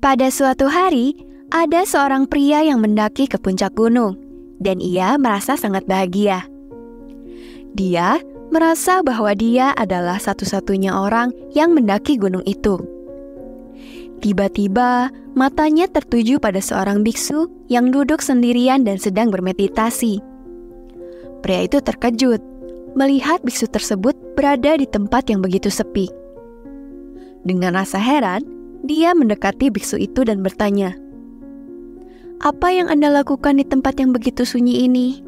Pada suatu hari, ada seorang pria yang mendaki ke puncak gunung, dan ia merasa sangat bahagia. Dia merasa bahwa dia adalah satu-satunya orang yang mendaki gunung itu. Tiba-tiba, matanya tertuju pada seorang biksu yang duduk sendirian dan sedang bermeditasi. Pria itu terkejut melihat biksu tersebut berada di tempat yang begitu sepi. Dengan rasa heran, dia mendekati biksu itu dan bertanya, "Apa yang Anda lakukan di tempat yang begitu sunyi ini?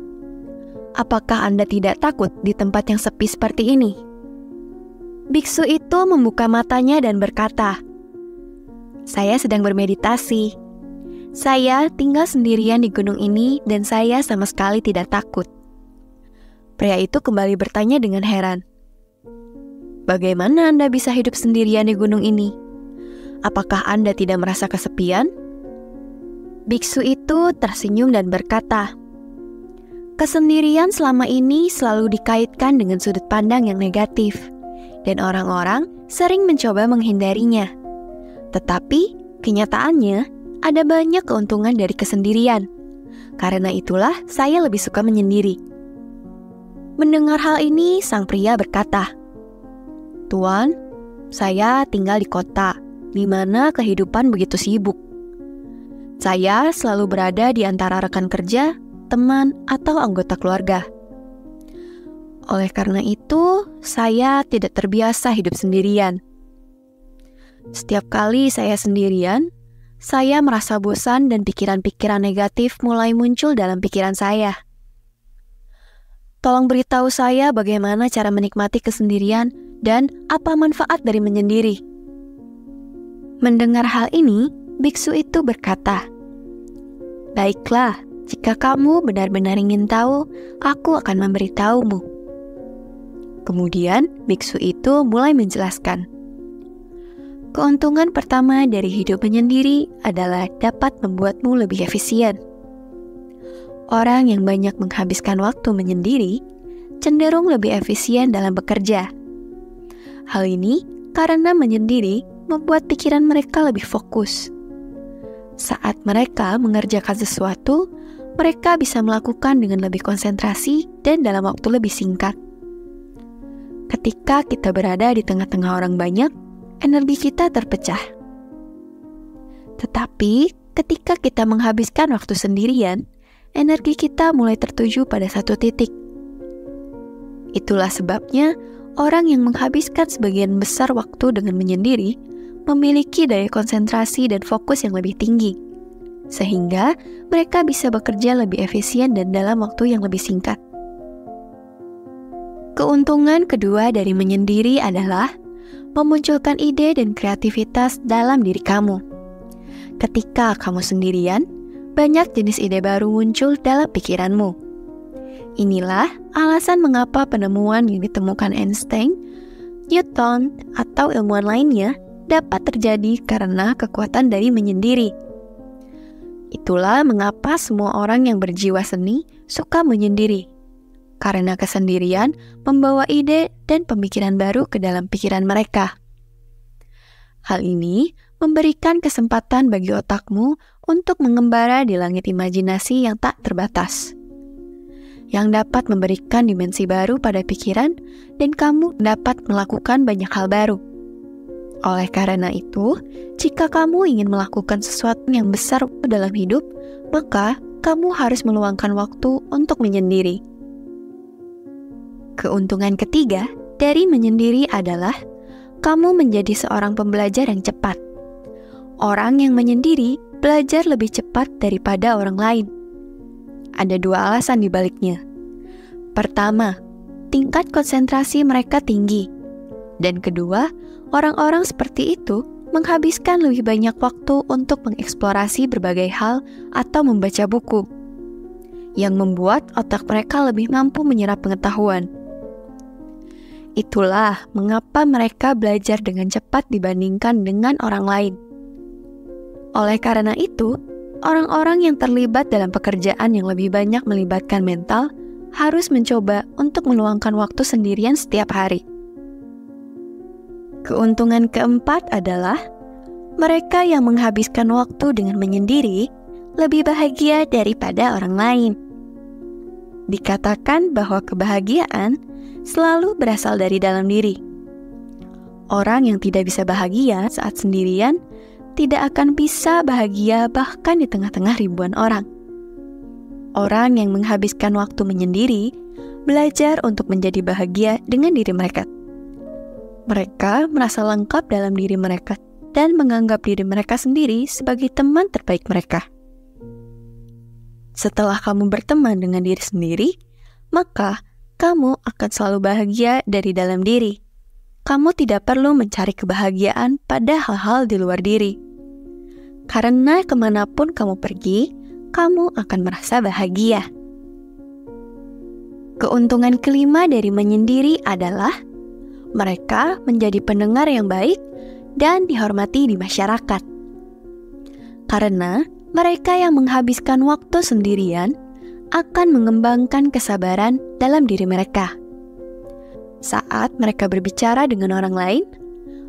Apakah Anda tidak takut di tempat yang sepi seperti ini?" Biksu itu membuka matanya dan berkata, "Saya sedang bermeditasi. Saya tinggal sendirian di gunung ini, dan saya sama sekali tidak takut." Pria itu kembali bertanya dengan heran, "Bagaimana Anda bisa hidup sendirian di gunung ini?" Apakah Anda tidak merasa kesepian? Biksu itu tersenyum dan berkata, Kesendirian selama ini selalu dikaitkan dengan sudut pandang yang negatif, dan orang-orang sering mencoba menghindarinya. Tetapi, kenyataannya ada banyak keuntungan dari kesendirian. Karena itulah saya lebih suka menyendiri. Mendengar hal ini, sang pria berkata, "Tuan, saya tinggal di kota di mana kehidupan begitu sibuk. Saya selalu berada di antara rekan kerja, teman, atau anggota keluarga. Oleh karena itu, saya tidak terbiasa hidup sendirian. Setiap kali saya sendirian, saya merasa bosan dan pikiran-pikiran negatif mulai muncul dalam pikiran saya. Tolong beritahu saya bagaimana cara menikmati kesendirian dan apa manfaat dari menyendiri. Mendengar hal ini, biksu itu berkata, "Baiklah, jika kamu benar-benar ingin tahu, aku akan memberitahumu." Kemudian, biksu itu mulai menjelaskan, "Keuntungan pertama dari hidup menyendiri adalah dapat membuatmu lebih efisien." Orang yang banyak menghabiskan waktu menyendiri cenderung lebih efisien dalam bekerja. Hal ini karena menyendiri membuat pikiran mereka lebih fokus. Saat mereka mengerjakan sesuatu, mereka bisa melakukan dengan lebih konsentrasi dan dalam waktu lebih singkat. Ketika kita berada di tengah-tengah orang banyak, energi kita terpecah. Tetapi, ketika kita menghabiskan waktu sendirian, energi kita mulai tertuju pada satu titik. Itulah sebabnya orang yang menghabiskan sebagian besar waktu dengan menyendiri memiliki daya konsentrasi dan fokus yang lebih tinggi, sehingga mereka bisa bekerja lebih efisien dan dalam waktu yang lebih singkat. Keuntungan kedua dari menyendiri adalah memunculkan ide dan kreativitas dalam diri kamu. Ketika kamu sendirian, banyak jenis ide baru muncul dalam pikiranmu. Inilah alasan mengapa penemuan yang ditemukan Einstein, Newton, atau ilmuwan lainnya dapat terjadi karena kekuatan dari menyendiri. Itulah mengapa semua orang yang berjiwa seni suka menyendiri. Karena kesendirian membawa ide dan pemikiran baru ke dalam pikiran mereka. Hal ini memberikan kesempatan bagi otakmu untuk mengembara di langit imajinasi yang tak terbatas. Yang dapat memberikan dimensi baru pada pikiran dan kamu dapat melakukan banyak hal baru. Oleh karena itu, jika kamu ingin melakukan sesuatu yang besar dalam hidup, maka kamu harus meluangkan waktu untuk menyendiri. Keuntungan ketiga dari menyendiri adalah kamu menjadi seorang pembelajar yang cepat. Orang yang menyendiri belajar lebih cepat daripada orang lain. Ada dua alasan di baliknya. Pertama, tingkat konsentrasi mereka tinggi. Dan kedua, Orang-orang seperti itu menghabiskan lebih banyak waktu untuk mengeksplorasi berbagai hal atau membaca buku, yang membuat otak mereka lebih mampu menyerap pengetahuan. Itulah mengapa mereka belajar dengan cepat dibandingkan dengan orang lain. Oleh karena itu, orang-orang yang terlibat dalam pekerjaan yang lebih banyak melibatkan mental harus mencoba untuk meluangkan waktu sendirian setiap hari. Keuntungan keempat adalah mereka yang menghabiskan waktu dengan menyendiri lebih bahagia daripada orang lain. Dikatakan bahwa kebahagiaan selalu berasal dari dalam diri. Orang yang tidak bisa bahagia saat sendirian tidak akan bisa bahagia bahkan di tengah-tengah ribuan orang. Orang yang menghabiskan waktu menyendiri belajar untuk menjadi bahagia dengan diri mereka. Mereka merasa lengkap dalam diri mereka dan menganggap diri mereka sendiri sebagai teman terbaik mereka. Setelah kamu berteman dengan diri sendiri, maka kamu akan selalu bahagia dari dalam diri. Kamu tidak perlu mencari kebahagiaan pada hal-hal di luar diri. Karena ke mana pun kamu pergi, kamu akan merasa bahagia. Keuntungan kelima dari menyendiri adalah mereka menjadi pendengar yang baik dan dihormati di masyarakat. Karena mereka yang menghabiskan waktu sendirian akan mengembangkan kesabaran dalam diri mereka. Saat mereka berbicara dengan orang lain,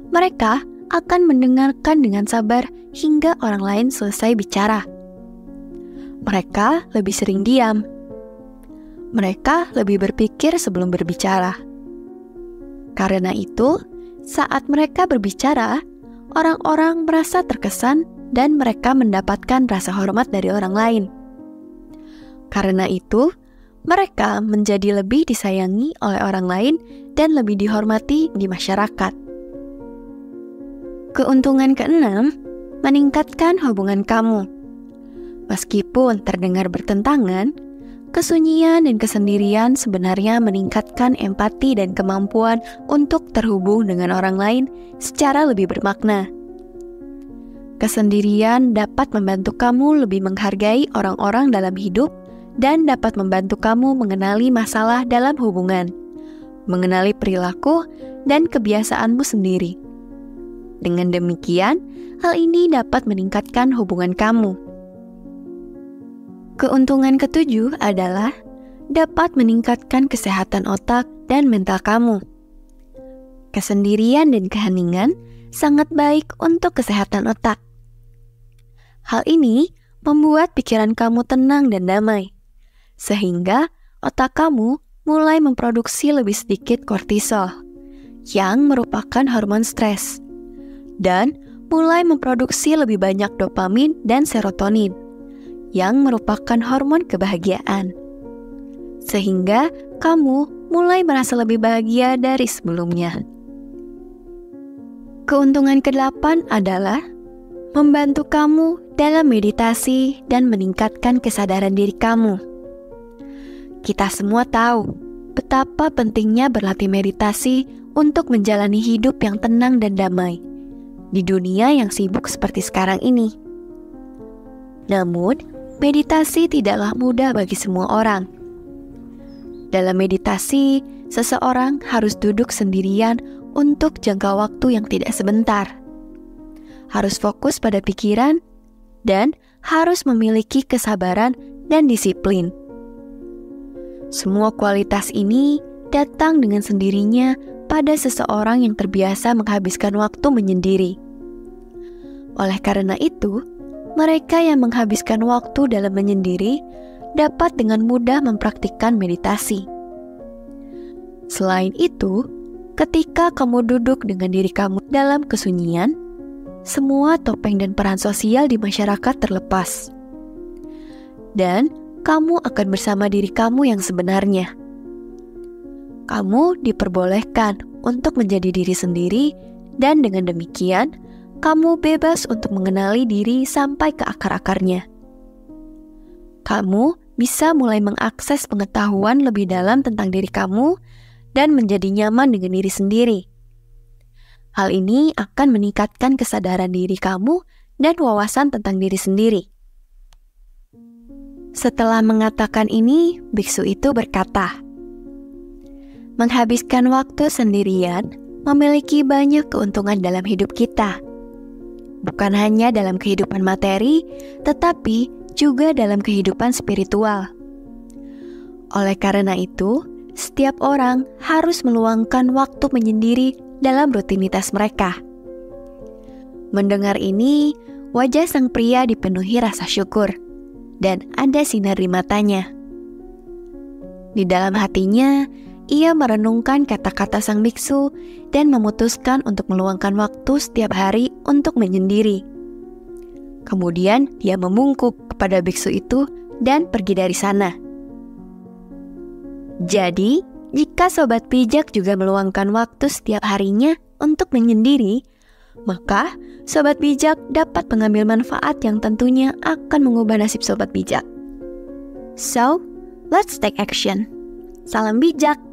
mereka akan mendengarkan dengan sabar hingga orang lain selesai bicara. Mereka lebih sering diam. Mereka lebih berpikir sebelum berbicara. Karena itu, saat mereka berbicara, orang-orang merasa terkesan dan mereka mendapatkan rasa hormat dari orang lain. Karena itu, mereka menjadi lebih disayangi oleh orang lain dan lebih dihormati di masyarakat. Keuntungan keenam, meningkatkan hubungan kamu. Meskipun terdengar bertentangan, kesunyian dan kesendirian sebenarnya meningkatkan empati dan kemampuan untuk terhubung dengan orang lain secara lebih bermakna. Kesendirian dapat membantu kamu lebih menghargai orang-orang dalam hidup dan dapat membantu kamu mengenali masalah dalam hubungan, mengenali perilaku dan kebiasaanmu sendiri. Dengan demikian, hal ini dapat meningkatkan hubungan kamu. Keuntungan ketujuh adalah dapat meningkatkan kesehatan otak dan mental kamu. Kesendirian dan keheningan sangat baik untuk kesehatan otak. Hal ini membuat pikiran kamu tenang dan damai, sehingga otak kamu mulai memproduksi lebih sedikit kortisol, yang merupakan hormon stres, dan mulai memproduksi lebih banyak dopamin dan serotonin, yang merupakan hormon kebahagiaan. Sehingga kamu mulai merasa lebih bahagia dari sebelumnya. Keuntungan kedelapan adalah membantu kamu dalam meditasi dan meningkatkan kesadaran diri kamu. Kita semua tahu betapa pentingnya berlatih meditasi untuk menjalani hidup yang tenang dan damai di dunia yang sibuk seperti sekarang ini. Namun, meditasi tidaklah mudah bagi semua orang. Dalam meditasi, seseorang harus duduk sendirian untuk jangka waktu yang tidak sebentar harus fokus pada pikiran, dan harus memiliki kesabaran dan disiplin. Semua kualitas ini datang dengan sendirinya pada seseorang yang terbiasa menghabiskan waktu menyendiri. Oleh karena itu, mereka yang menghabiskan waktu dalam menyendiri dapat dengan mudah mempraktikkan meditasi. Selain itu, ketika kamu duduk dengan diri kamu dalam kesunyian, semua topeng dan peran sosial di masyarakat terlepas. Dan kamu akan bersama diri kamu yang sebenarnya. Kamu diperbolehkan untuk menjadi diri sendiri, dan dengan demikian, kamu bebas untuk mengenali diri sampai ke akar-akarnya. Kamu bisa mulai mengakses pengetahuan lebih dalam tentang diri kamu dan menjadi nyaman dengan diri sendiri. Hal ini akan meningkatkan kesadaran diri kamu dan wawasan tentang diri sendiri. Setelah mengatakan ini, biksu itu berkata, "Menghabiskan waktu sendirian memiliki banyak keuntungan dalam hidup kita, bukan hanya dalam kehidupan materi, tetapi juga dalam kehidupan spiritual." Oleh karena itu, setiap orang harus meluangkan waktu menyendiri dalam rutinitas mereka. Mendengar ini, wajah sang pria dipenuhi rasa syukur, dan ada sinar di matanya. Di dalam hatinya, ia merenungkan kata-kata sang biksu dan memutuskan untuk meluangkan waktu setiap hari untuk menyendiri. Kemudian dia memungkuk kepada biksu itu dan pergi dari sana. Jadi, jika sobat pijak juga meluangkan waktu setiap harinya untuk menyendiri, maka sobat bijak dapat mengambil manfaat yang tentunya akan mengubah nasib sobat bijak. So, let's take action. Salam bijak!